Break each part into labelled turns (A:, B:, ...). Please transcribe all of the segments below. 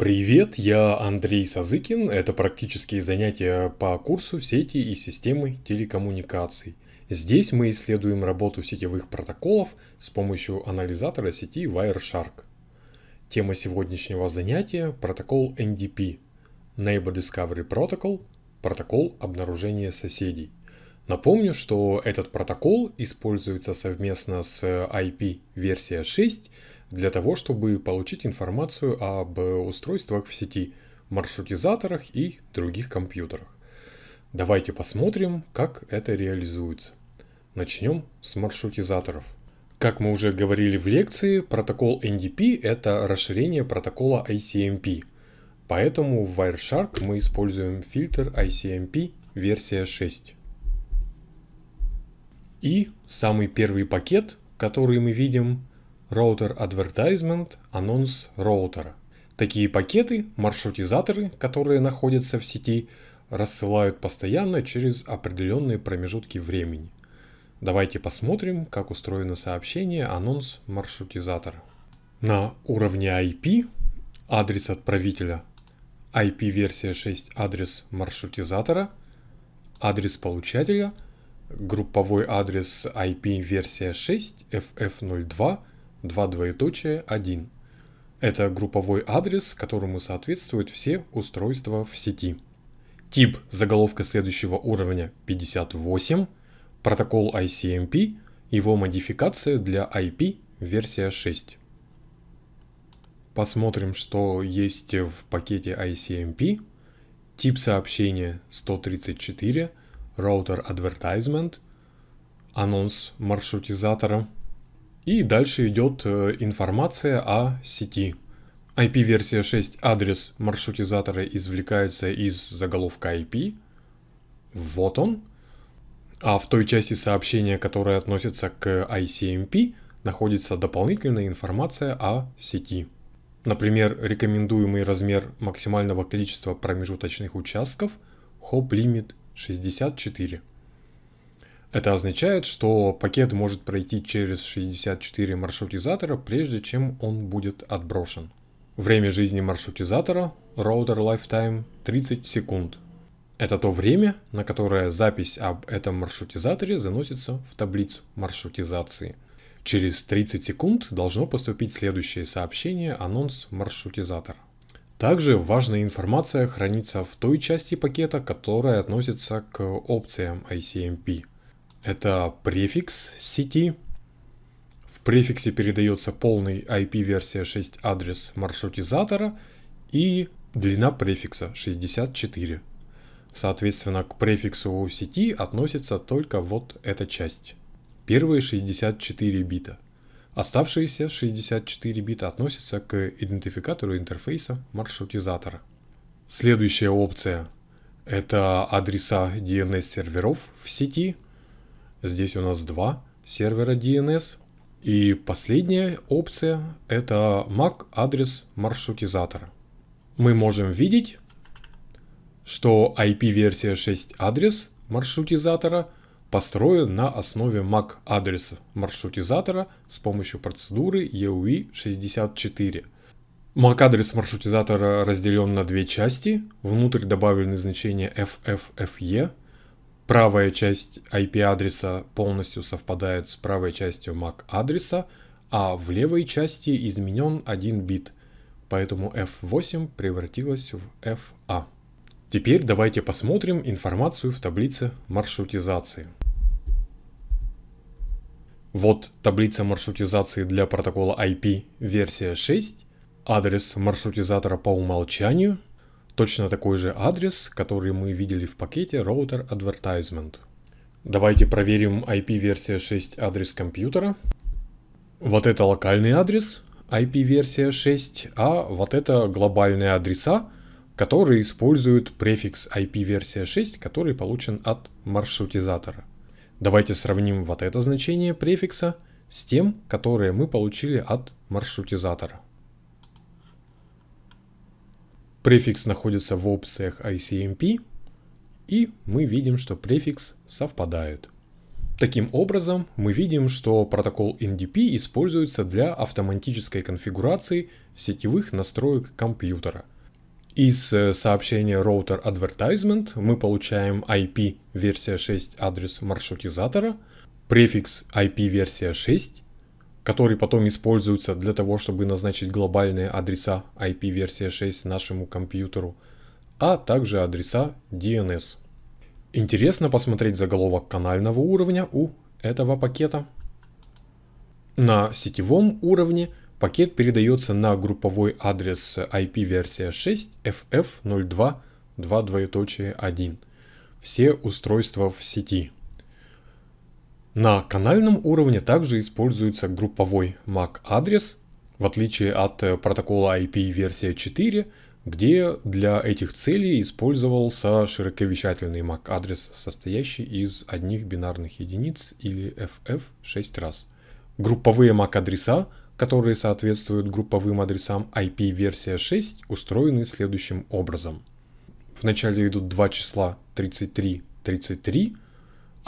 A: Привет, я Андрей Сазыкин. Это практические занятия по курсу сети и системы телекоммуникаций. Здесь мы исследуем работу сетевых протоколов с помощью анализатора сети Wireshark. Тема сегодняшнего занятия – протокол NDP – Neighbor Discovery Protocol – протокол обнаружения соседей. Напомню, что этот протокол используется совместно с IP версия 6 для того, чтобы получить информацию об устройствах в сети, маршрутизаторах и других компьютерах. Давайте посмотрим, как это реализуется. Начнем с маршрутизаторов. Как мы уже говорили в лекции, протокол NDP – это расширение протокола ICMP. Поэтому в Wireshark мы используем фильтр ICMP версия 6. И самый первый пакет, который мы видим, Router Advertisement – анонс роутера. Такие пакеты маршрутизаторы, которые находятся в сети, рассылают постоянно через определенные промежутки времени. Давайте посмотрим, как устроено сообщение анонс маршрутизатора. На уровне IP адрес отправителя IP-версия 6 адрес маршрутизатора, адрес получателя, групповой адрес IP-версия 6 FF02 2 двоеточие 1. Это групповой адрес, которому соответствуют все устройства в сети. Тип заголовка следующего уровня 58, протокол ICMP, его модификация для IP версия 6. Посмотрим, что есть в пакете ICMP. Тип сообщения 134, роутер advertisement, анонс маршрутизатора – и дальше идет э, информация о сети. IP-версия 6 адрес маршрутизатора извлекается из заголовка IP. Вот он. А в той части сообщения, которая относится к ICMP, находится дополнительная информация о сети. Например, рекомендуемый размер максимального количества промежуточных участков Hop Limit 64. Это означает, что пакет может пройти через 64 маршрутизатора, прежде чем он будет отброшен. Время жизни маршрутизатора Router Lifetime 30 секунд. Это то время, на которое запись об этом маршрутизаторе заносится в таблицу маршрутизации. Через 30 секунд должно поступить следующее сообщение анонс маршрутизатора. Также важная информация хранится в той части пакета, которая относится к опциям ICMP. Это префикс сети. В префиксе передается полный IP-версия 6 адрес маршрутизатора и длина префикса 64. Соответственно, к префиксу сети относится только вот эта часть. Первые 64 бита. Оставшиеся 64 бита относятся к идентификатору интерфейса маршрутизатора. Следующая опция – это адреса DNS-серверов в сети – Здесь у нас два сервера DNS. И последняя опция – это MAC-адрес маршрутизатора. Мы можем видеть, что IP-версия 6 адрес маршрутизатора построен на основе MAC-адреса маршрутизатора с помощью процедуры EUI64. MAC-адрес маршрутизатора разделен на две части. Внутрь добавлены значения FFFE правая часть IP-адреса полностью совпадает с правой частью MAC-адреса, а в левой части изменен один бит, поэтому F8 превратилась в FA. Теперь давайте посмотрим информацию в таблице маршрутизации. Вот таблица маршрутизации для протокола IP версия 6, адрес маршрутизатора по умолчанию – Точно такой же адрес, который мы видели в пакете Router Advertisement. Давайте проверим IP-версия 6 адрес компьютера. Вот это локальный адрес, IP-версия 6, а вот это глобальные адреса, которые используют префикс IP-версия 6, который получен от маршрутизатора. Давайте сравним вот это значение префикса с тем, которое мы получили от маршрутизатора. Префикс находится в опциях ICMP, и мы видим, что префикс совпадает. Таким образом, мы видим, что протокол NDP используется для автоматической конфигурации сетевых настроек компьютера. Из э, сообщения Router Advertisement мы получаем IP версия 6 адрес маршрутизатора, префикс IP версия 6, который потом используется для того, чтобы назначить глобальные адреса IP версия 6 нашему компьютеру, а также адреса DNS. Интересно посмотреть заголовок канального уровня у этого пакета. На сетевом уровне пакет передается на групповой адрес IP-версия 6 FF02.2.1. Все устройства в сети. На канальном уровне также используется групповой MAC-адрес, в отличие от протокола IP версия 4, где для этих целей использовался широковещательный MAC-адрес, состоящий из одних бинарных единиц или FF 6 раз. Групповые MAC-адреса, которые соответствуют групповым адресам IP версия 6, устроены следующим образом. Вначале идут два числа 33, 33,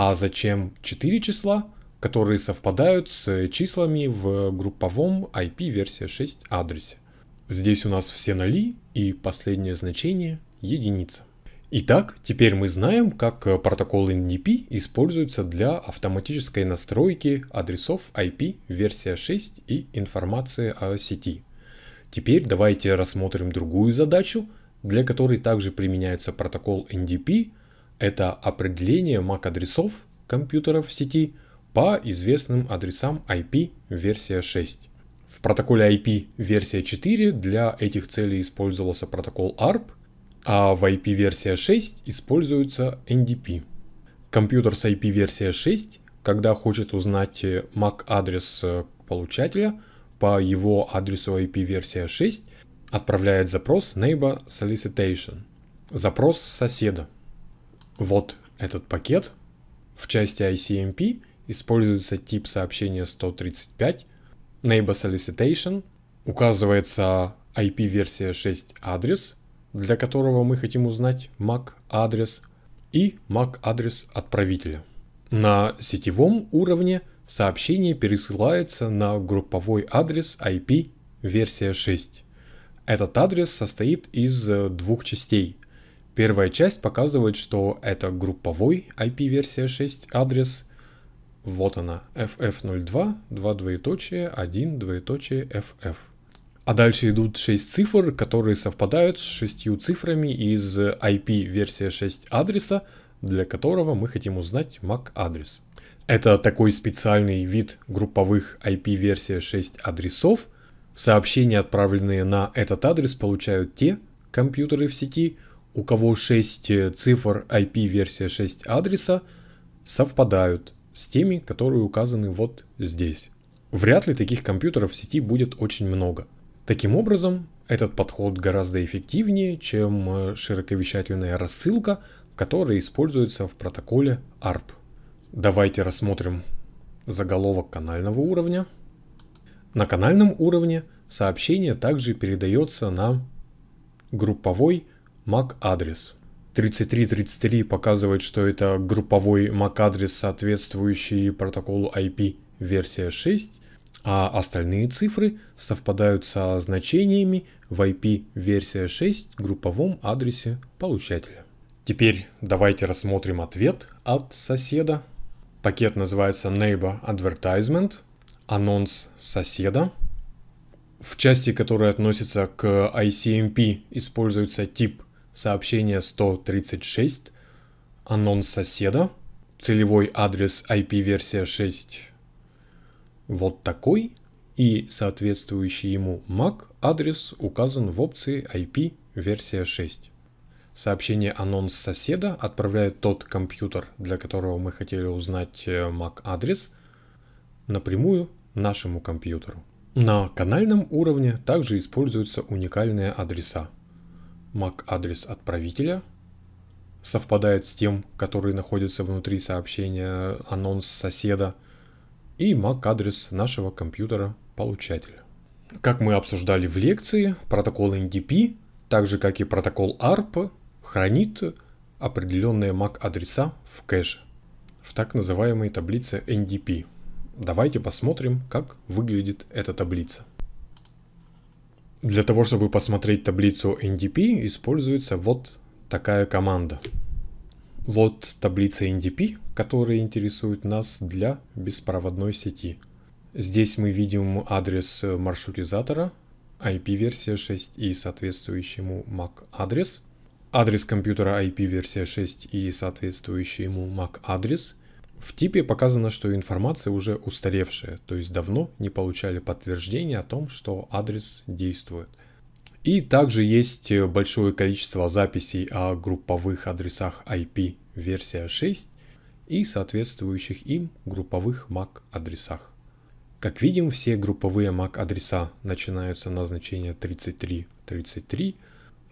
A: а зачем 4 числа, которые совпадают с числами в групповом IP версия 6 адресе. Здесь у нас все ноли и последнее значение единица. Итак, теперь мы знаем, как протокол NDP используется для автоматической настройки адресов IP версия 6 и информации о сети. Теперь давайте рассмотрим другую задачу, для которой также применяется протокол NDP. Это определение MAC-адресов компьютеров в сети по известным адресам IP версия 6. В протоколе IP версия 4 для этих целей использовался протокол ARP, а в IP версия 6 используется NDP. Компьютер с IP версия 6, когда хочет узнать MAC-адрес получателя по его адресу IP версия 6, отправляет запрос Neighbor Solicitation, запрос соседа. Вот этот пакет. В части ICMP используется тип сообщения 135, Neighbor Solicitation указывается IP-версия 6 адрес, для которого мы хотим узнать MAC адрес и MAC адрес отправителя. На сетевом уровне сообщение пересылается на групповой адрес IP версия 6. Этот адрес состоит из двух частей. Первая часть показывает, что это групповой IP версия 6 адрес, вот она, FF02, 2 двоеточие, 1 двоеточие FF. А дальше идут 6 цифр, которые совпадают с 6 цифрами из IP версия 6 адреса, для которого мы хотим узнать MAC адрес. Это такой специальный вид групповых IP версия 6 адресов. Сообщения, отправленные на этот адрес, получают те компьютеры в сети, у кого 6 цифр IP версия 6 адреса совпадают с теми, которые указаны вот здесь. Вряд ли таких компьютеров в сети будет очень много. Таким образом, этот подход гораздо эффективнее, чем э, широковещательная рассылка, которая используется в протоколе ARP. Давайте рассмотрим заголовок канального уровня. На канальном уровне сообщение также передается на групповой MAC-адрес – 3333 показывает, что это групповой MAC-адрес, соответствующий протоколу IP версия 6, а остальные цифры совпадают со значениями в IP версия 6 групповом адресе получателя. Теперь давайте рассмотрим ответ от соседа. Пакет называется Neighbor Advertisement, анонс соседа. В части, которая относится к ICMP, используется тип сообщение 136, анонс соседа, целевой адрес IP-версия 6 вот такой, и соответствующий ему MAC адрес указан в опции IP версия 6. Сообщение анонс соседа отправляет тот компьютер, для которого мы хотели узнать MAC э, адрес, напрямую нашему компьютеру. На канальном уровне также используются уникальные адреса. MAC-адрес отправителя совпадает с тем, который находится внутри сообщения анонс соседа, и MAC-адрес нашего компьютера получателя. Как мы обсуждали в лекции, протокол NDP, так же как и протокол ARP, хранит определенные MAC-адреса в кэше. в так называемой таблице NDP. Давайте посмотрим, как выглядит эта таблица. Для того, чтобы посмотреть таблицу NDP, используется вот такая команда. Вот таблица NDP, которая интересует нас для беспроводной сети. Здесь мы видим адрес маршрутизатора, IP-версия 6 и соответствующий ему MAC адрес, адрес компьютера IP-версия 6 и соответствующий ему MAC адрес. В типе показано, что информация уже устаревшая, то есть давно не получали подтверждение о том, что адрес действует. И также есть большое количество записей о групповых адресах IP версия 6 и соответствующих им групповых MAC адресах. Как видим, все групповые MAC адреса начинаются на значение 3333,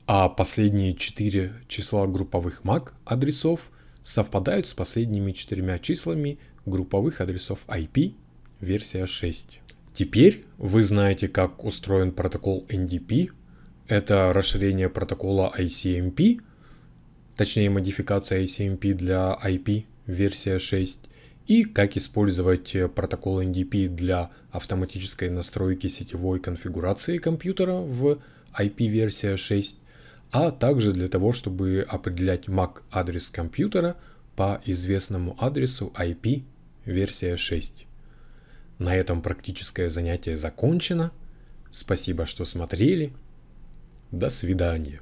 A: а последние 4 числа групповых MAC адресов совпадают с последними четырьмя числами групповых адресов IP версия 6. Теперь вы знаете, как устроен протокол NDP. Это расширение протокола ICMP, точнее модификация ICMP для IP версия 6 и как использовать э, протокол NDP для автоматической настройки сетевой конфигурации компьютера в IP-версия 6, а также для того, чтобы определять MAC-адрес компьютера по известному адресу IP версия 6. На этом практическое занятие закончено. Спасибо, что смотрели. До свидания.